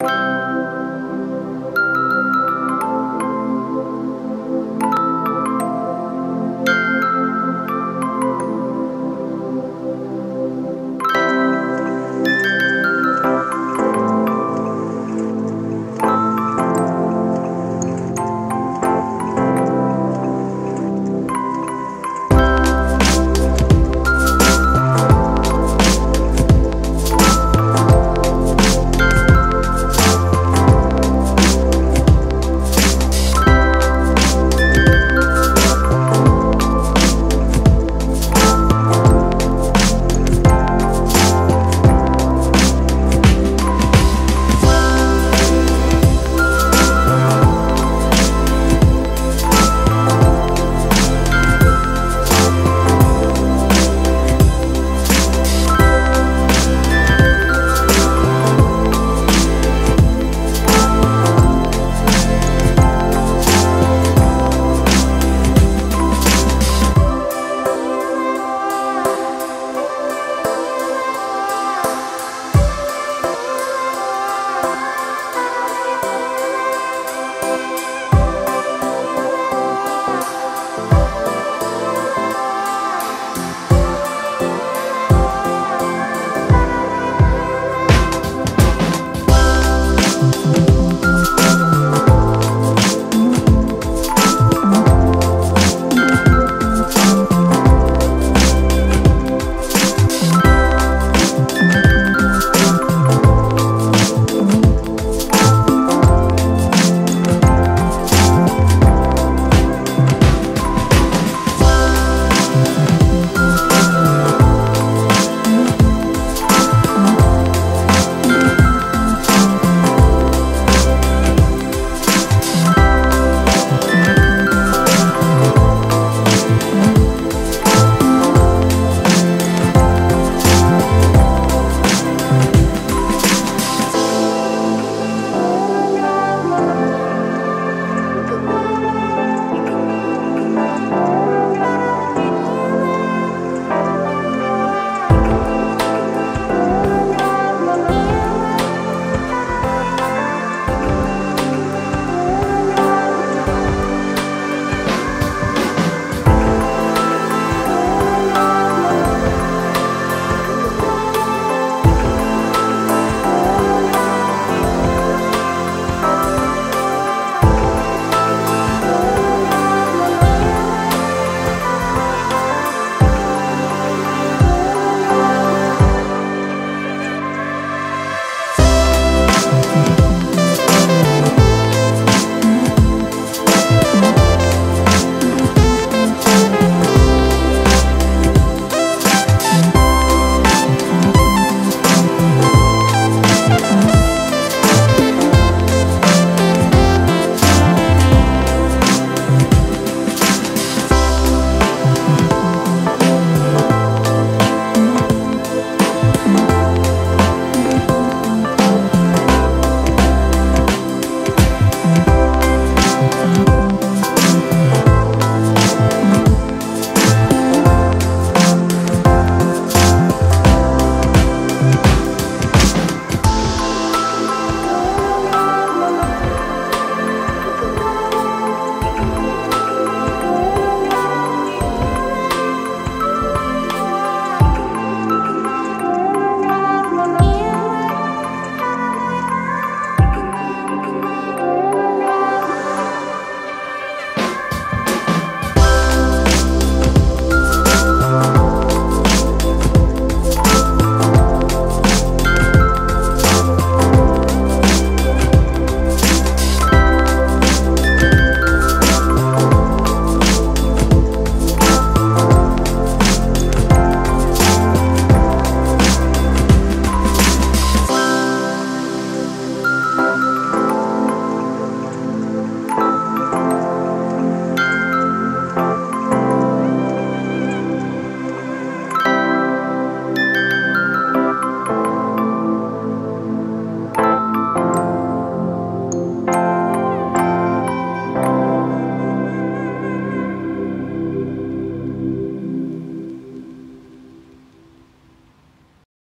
Bye.